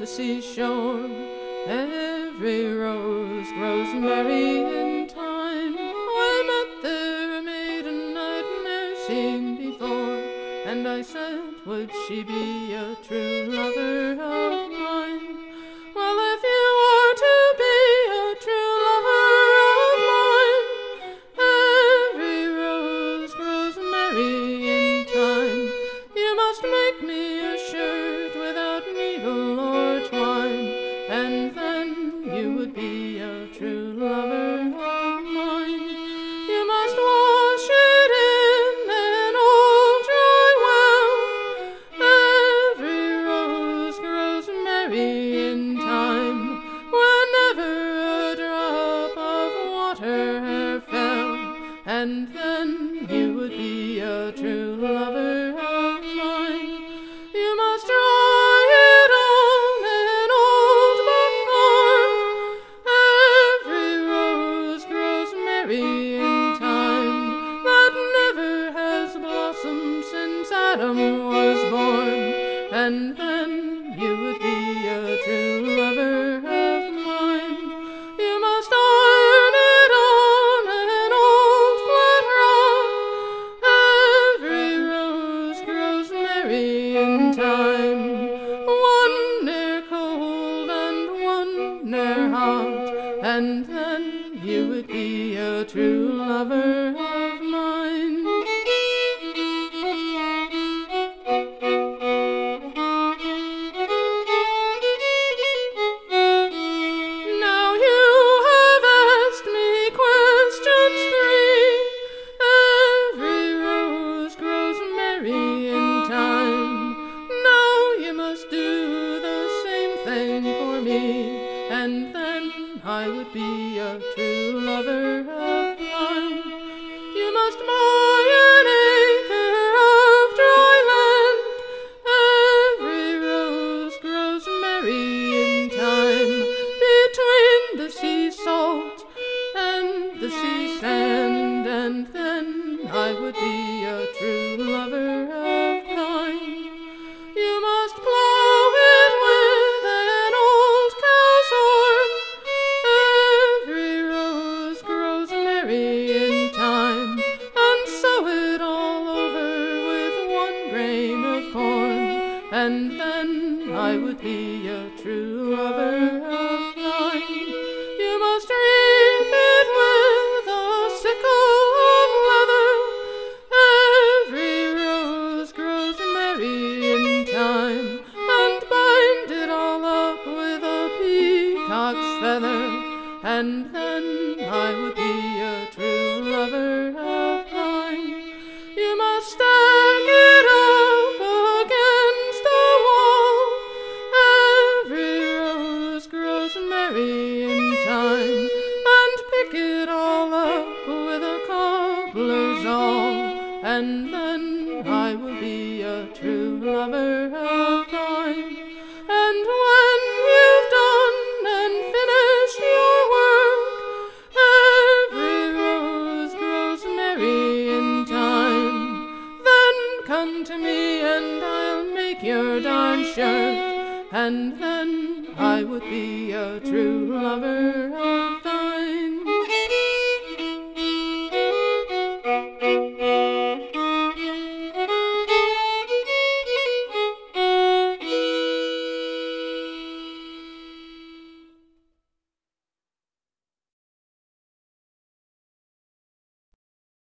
the seashore. Every rose grows merry in time. I met there a maiden I'd never seen before, and I said, Would she be a true lover of you would be a true lover of mine. You must dry it on an old buckthorn. Every rose grows merry in time that never has blossomed since Adam was born, and and then you would be a true lover I would be a true lover of mine. You must buy an acre of dry land. Every rose grows merry in time between the sea salt and the sea sand, and then I would be a true lover I would be a true lover of thine. You must reap it with a sickle of leather. Every rose grows merry in time, and bind it all up with a peacock's feather, and then I would be a true lover of thine. and then I will be a true lover of thine. And when you've done and finished your work, every rose grows merry in time. Then come to me and I'll make your darn shirt, and then I would be a true lover of thine.